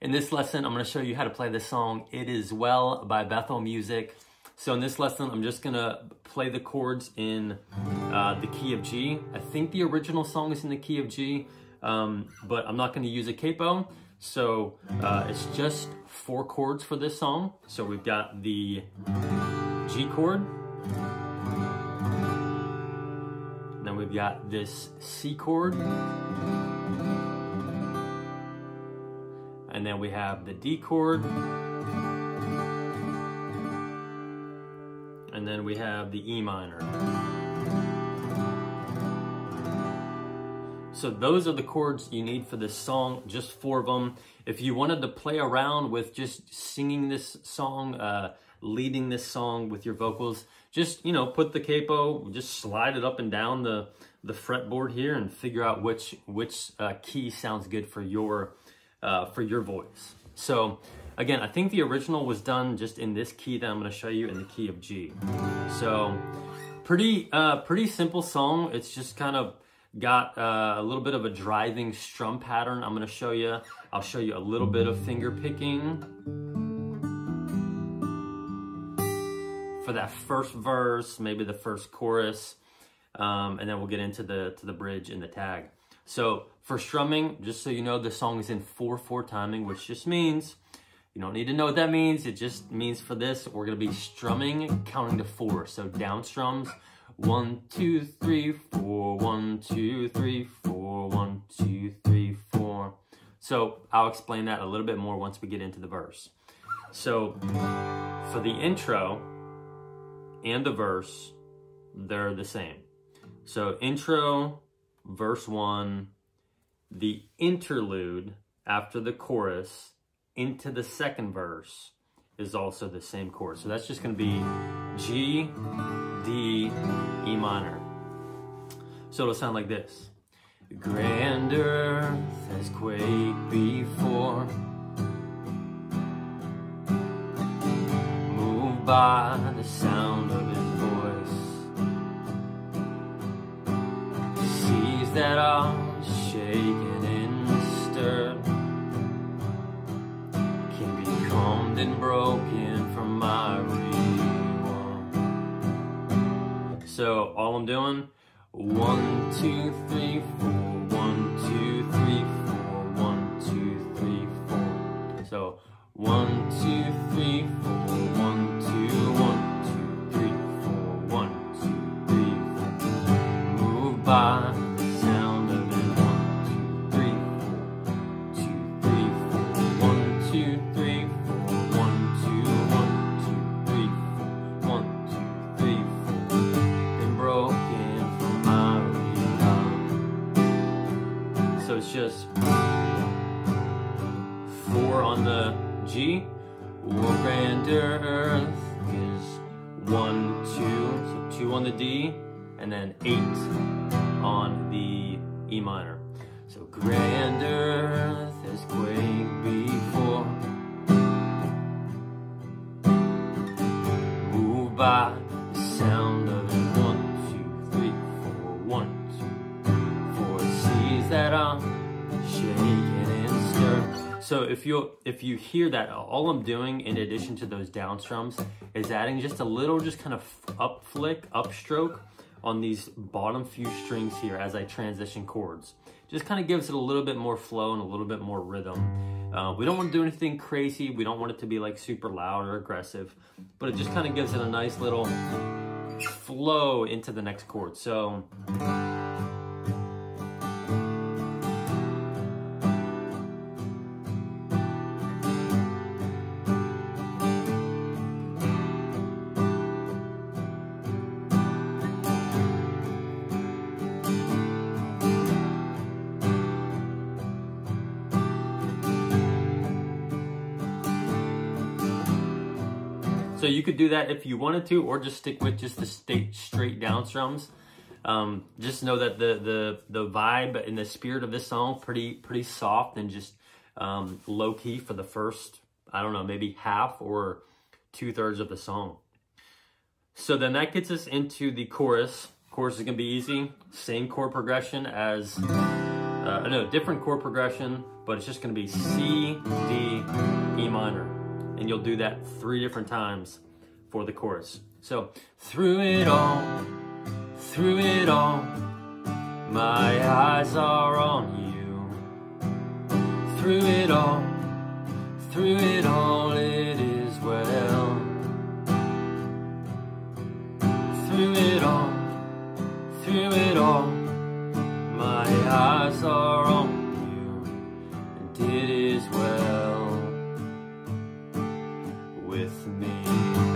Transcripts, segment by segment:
In this lesson, I'm going to show you how to play the song It Is Well by Bethel Music. So in this lesson, I'm just going to play the chords in uh, the key of G. I think the original song is in the key of G, um, but I'm not going to use a capo. So uh, it's just four chords for this song. So we've got the G chord. Then we've got this C chord. And then we have the D chord. And then we have the E minor. So those are the chords you need for this song, just four of them. If you wanted to play around with just singing this song, uh, leading this song with your vocals, just, you know, put the capo, just slide it up and down the, the fretboard here and figure out which, which uh, key sounds good for your uh, for your voice. So again, I think the original was done just in this key that I'm going to show you in the key of G. So pretty, uh, pretty simple song. It's just kind of got uh, a little bit of a driving strum pattern. I'm going to show you. I'll show you a little bit of finger picking. For that first verse, maybe the first chorus, um, and then we'll get into the to the bridge and the tag. So for strumming, just so you know, the song is in 4-4 timing, which just means, you don't need to know what that means. It just means for this, we're gonna be strumming, counting to four. So down strums, one, two, three, four, one, two, three, four, one, two, three, four. So I'll explain that a little bit more once we get into the verse. So for the intro and the verse, they're the same. So intro, verse 1, the interlude after the chorus into the second verse is also the same chord. So that's just going to be G, D, E minor. So it'll sound like this. Grand earth has quaked before Moved by the sound of that are shaken and stirred can be calmed and broken from my reward. So all I'm doing, one, two, three, four, one, two, three, four, one, two, three, four. So one, two, three, four, one, two, one, two, three, four, one, two, three, four. Move by. One, two, so two on the D, and then eight on the E minor. So grand earth has quaked so if you if you hear that, all I'm doing in addition to those down strums is adding just a little, just kind of up flick, up stroke on these bottom few strings here as I transition chords. Just kind of gives it a little bit more flow and a little bit more rhythm. Uh, we don't want to do anything crazy. We don't want it to be like super loud or aggressive, but it just kind of gives it a nice little flow into the next chord. So. You could do that if you wanted to, or just stick with just the state straight down strums. Um, just know that the the the vibe and the spirit of this song pretty pretty soft and just um, low key for the first I don't know maybe half or two thirds of the song. So then that gets us into the chorus. Chorus is gonna be easy, same chord progression as uh, no different chord progression, but it's just gonna be C D and you'll do that three different times for the chorus. So, through it all, through it all, my eyes are on you. Through it all, through it all, it is well. Through it all, through it all, my eyes are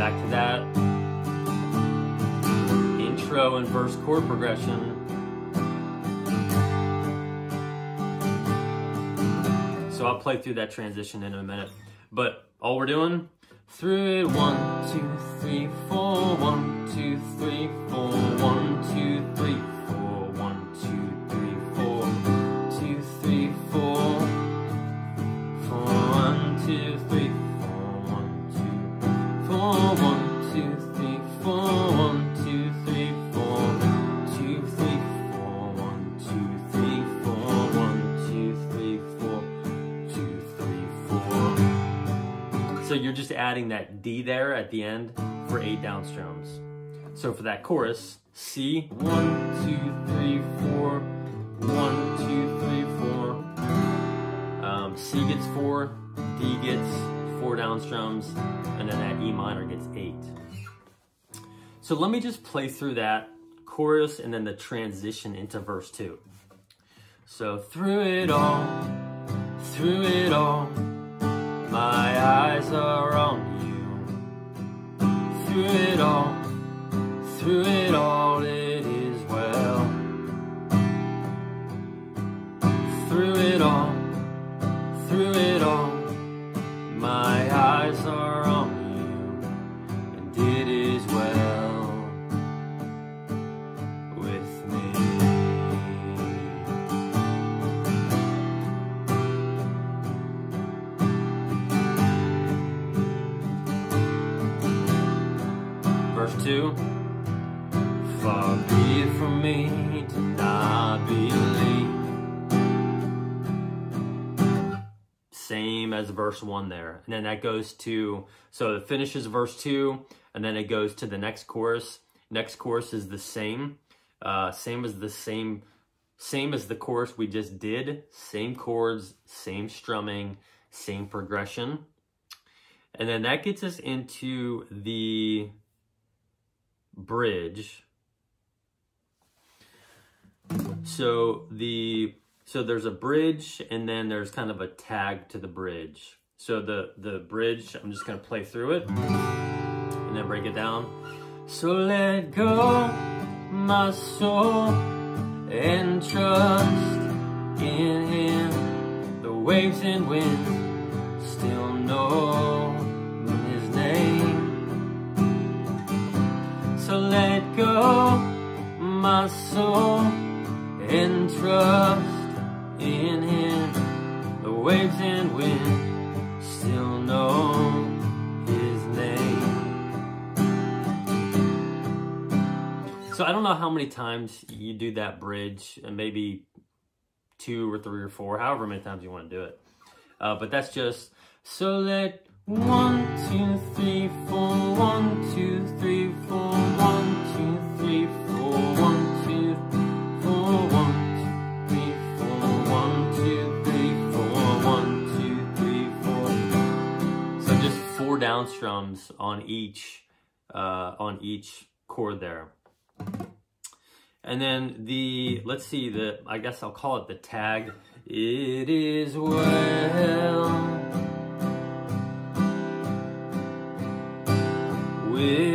Back to that intro and verse chord progression. So I'll play through that transition in a minute. But all we're doing, through one, two, three, four, one, two, three, four, one, two, three, So you're just adding that D there at the end for eight downstrums. So for that chorus, C, one, two, three, four, one, two, three, four. Um, C gets four, D gets four downstrums, and then that E minor gets eight. So let me just play through that chorus and then the transition into verse two. So through it all, through it all, my eyes are on you. Through it all, through it all, it is well. Through it all, through it all, my eyes are on 2 Far be it from me to not believe. Same as verse 1 there. And then that goes to, so it finishes verse 2, and then it goes to the next chorus. Next chorus is the same. Uh, same as the same, same as the chorus we just did. Same chords, same strumming, same progression. And then that gets us into the bridge. So the so there's a bridge and then there's kind of a tag to the bridge. So the the bridge, I'm just gonna play through it and then break it down. So let go my soul and trust in him. The waves and winds still know So let go my soul and trust in him. The waves and wind still know his name. So I don't know how many times you do that bridge, and maybe two or three or four, however many times you want to do it. Uh, but that's just so let one, two, three, four, one, two, three, four, one, two, three, four, one, two, four, one, two, three, four, one, two, three, four, one, two, three, four. So just four downstrums on each uh, on each chord there. And then the, let's see, the, I guess I'll call it the tag. It is well with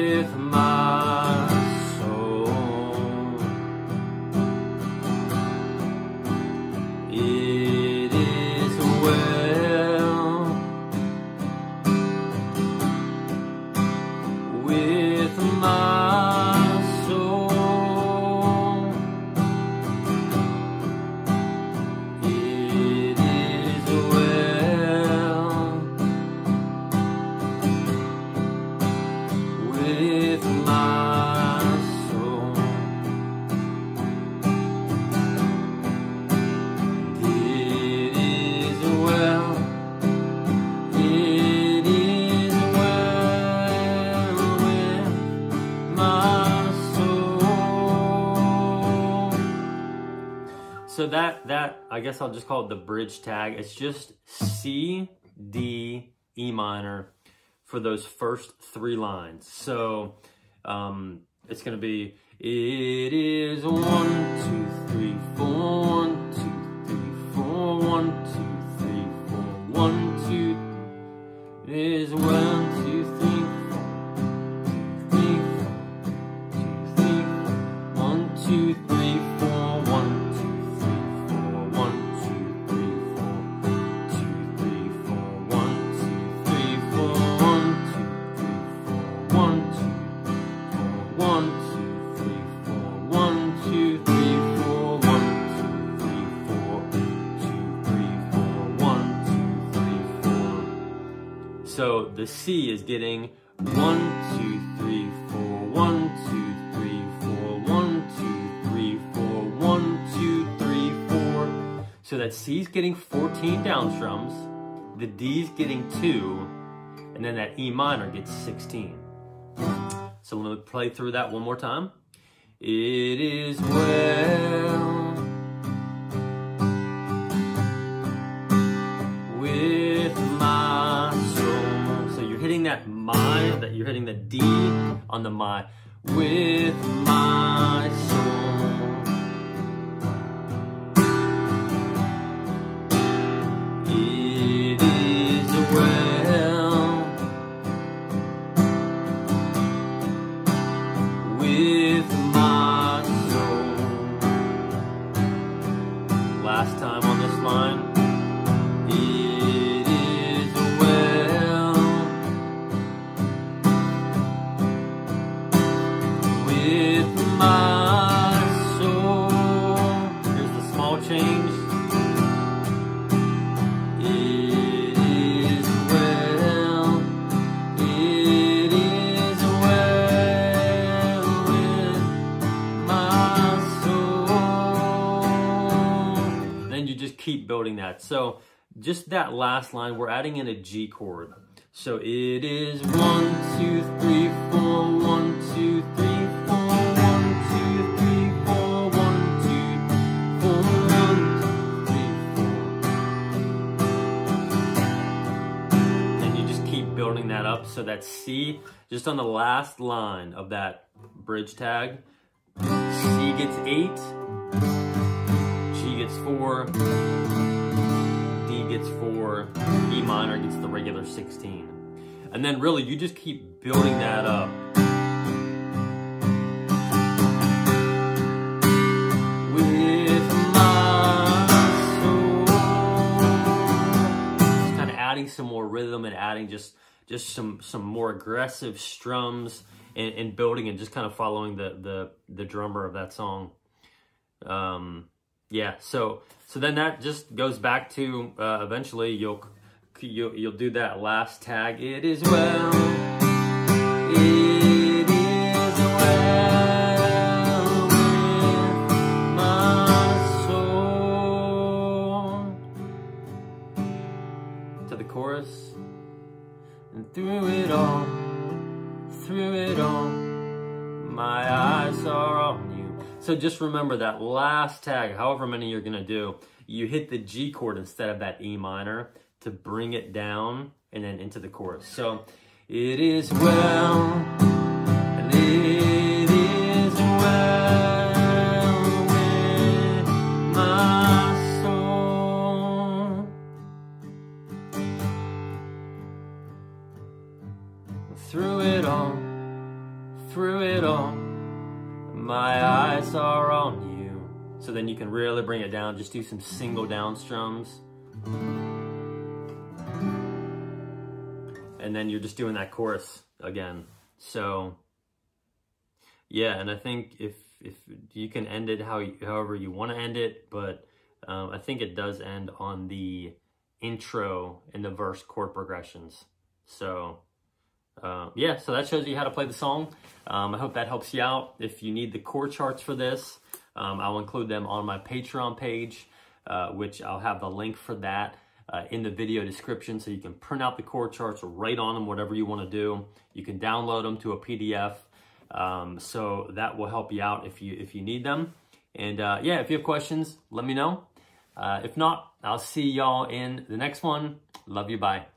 so that that I guess I'll just call it the bridge tag. It's just C, D, E minor for those first three lines. So um, it's gonna be it is one, two, three, four, one, two, three, four, one, two, three, four, one, two. Is one, two, So the C is getting one, two, three, four, one, two, three, four, one, two, three, four, one, two, three, four. So that C's getting 14 down strums, the D's getting two, and then that E minor gets 16. So let me play through that one more time. It is well you're hitting the D on the my. With my soul. It is well with my soul. Last time on this line. Keep building that. So just that last line, we're adding in a G chord. So it is one, two, three, four, one, two, three, four, one, two, three, four, one, two, four, one, two, three, four. And you just keep building that up. So that C, just on the last line of that bridge tag, C gets eight, gets four, D gets four, E minor gets the regular 16. And then really you just keep building that up. With my soul. Just kind of adding some more rhythm and adding just just some some more aggressive strums and, and building and just kind of following the the the drummer of that song. Um, yeah, so so then that just goes back to uh, eventually you'll you'll you'll do that last tag. It is well. It So just remember that last tag, however many you're gonna do, you hit the G chord instead of that E minor to bring it down and then into the chorus. So it is well. Through it all, through it all, my eyes are on you. So then you can really bring it down. Just do some single down strums. And then you're just doing that chorus again. So yeah, and I think if if you can end it how you, however you want to end it, but um, I think it does end on the intro and the verse chord progressions. So uh, yeah, so that shows you how to play the song. Um, I hope that helps you out. If you need the chord charts for this, um, I'll include them on my Patreon page, uh, which I'll have the link for that uh, in the video description so you can print out the chord charts, write on them, whatever you want to do. You can download them to a PDF. Um, so that will help you out if you if you need them. And uh, yeah, if you have questions, let me know. Uh, if not, I'll see y'all in the next one. Love you. Bye.